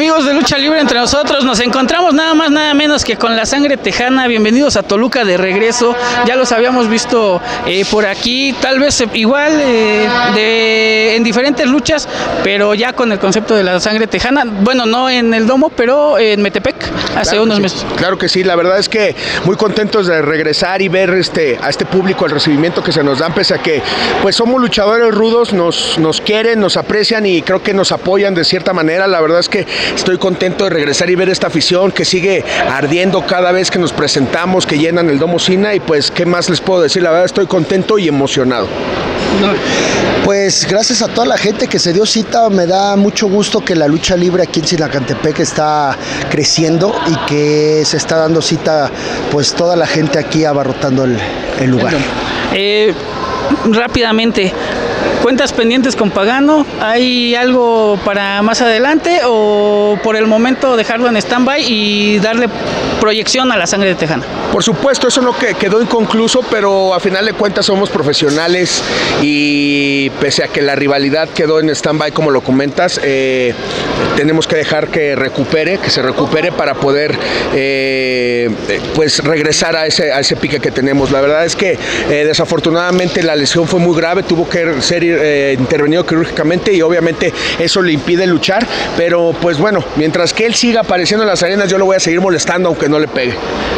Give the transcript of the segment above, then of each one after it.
Amigos de Lucha Libre entre nosotros, nos encontramos nada más, nada menos que con la sangre tejana. Bienvenidos a Toluca de regreso. Ya los habíamos visto eh, por aquí, tal vez eh, igual eh, de, en diferentes luchas, pero ya con el concepto de la sangre tejana. Bueno, no en el domo, pero en Metepec, hace Claro unos que meses. sí, Claro que sí, la verdad es que muy contentos de regresar y ver este, a este público el recibimiento que se nos dan, pese a que pues somos luchadores rudos, nos, nos quieren, nos aprecian y creo que nos apoyan de cierta manera. La verdad es que estoy contento de regresar y ver esta afición que sigue ardiendo cada vez que nos presentamos, que llenan el Domo Sina y pues qué más les puedo decir, la verdad estoy contento y emocionado. Pues gracias a toda la gente que se dio cita, me da mucho gusto que la lucha libre aquí en Sinacantepec está creciendo y que se está dando cita pues toda la gente aquí abarrotando el, el lugar. Eh, rápidamente, cuentas pendientes con Pagano, ¿hay algo para más adelante o por el momento dejarlo en stand-by y darle proyección a la sangre de Tejana? Por supuesto, eso no que- quedó inconcluso, pero a final de cuentas somos profesionales y pese a que la rivalidad quedó en stand-by, como lo comentas, eh, tenemos que dejar que recupere, que se recupere para poder eh, pues regresar a ese, a ese pique que tenemos. La verdad es que eh, desafortunadamente la lesión fue muy grave, tuvo que ser intervenido quirúrgicamente y obviamente eso le impide luchar, pero pues bueno, mientras que él siga apareciendo en las arenas, yo lo voy a seguir molestando aunque no le pegue.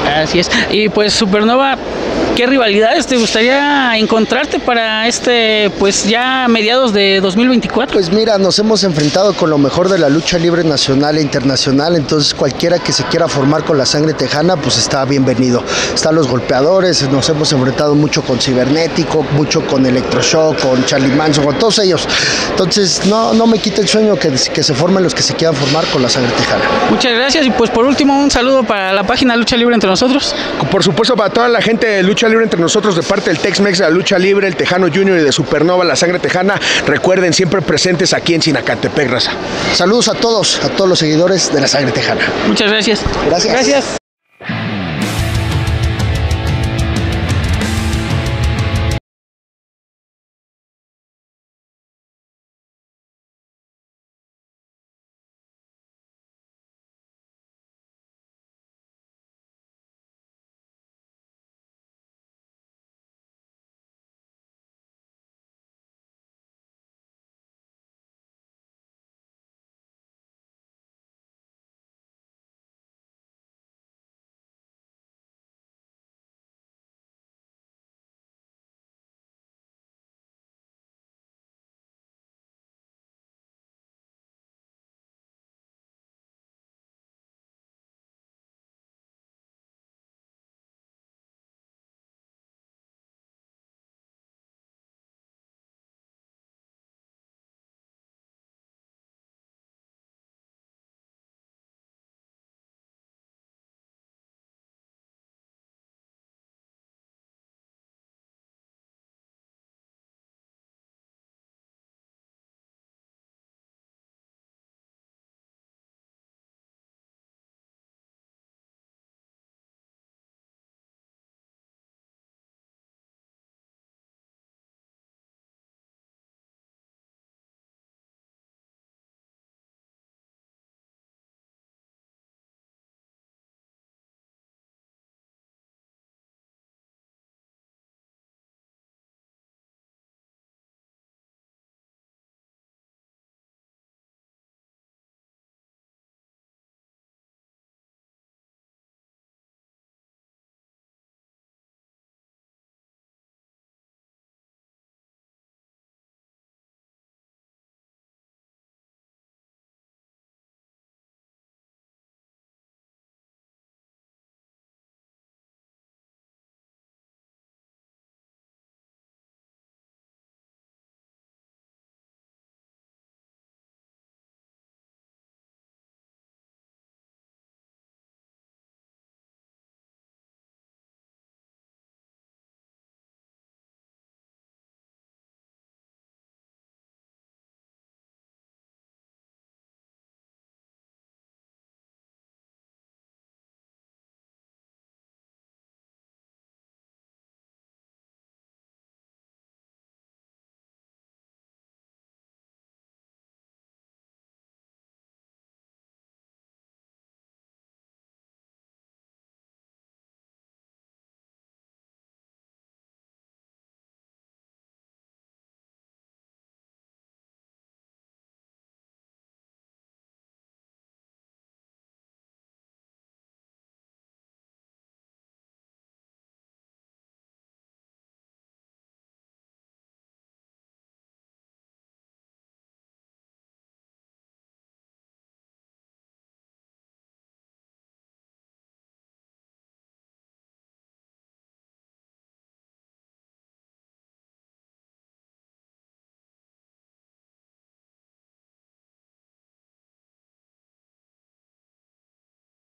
Así es. Y pues Supernova, ¿qué rivalidades te gustaría encontrarte para este, pues ya mediados de 2024? Pues mira, nos hemos enfrentado con lo mejor de la lucha libre nacional e internacional, entonces cualquiera que se quiera formar con la sangre tejana, pues está bienvenido. Están los golpeadores, nos hemos enfrentado mucho con Cibernético, mucho con Electroshock, con Charlie Manson, con todos ellos. Entonces no, no me quita el sueño que, que se formen los que se quieran formar con la sangre tejana. Muchas gracias y pues por último un saludo para la página Lucha Libre entre nosotros. Por supuesto, para toda la gente de Lucha Libre entre nosotros, de parte del Tex-Mex, de la Lucha Libre, el Tejano Junior y de Supernova, la sangre tejana, recuerden, siempre presentes aquí en Sinacantepec, raza. Saludos a todos, a todos los seguidores de la sangre tejana. Muchas gracias. Gracias. Gracias.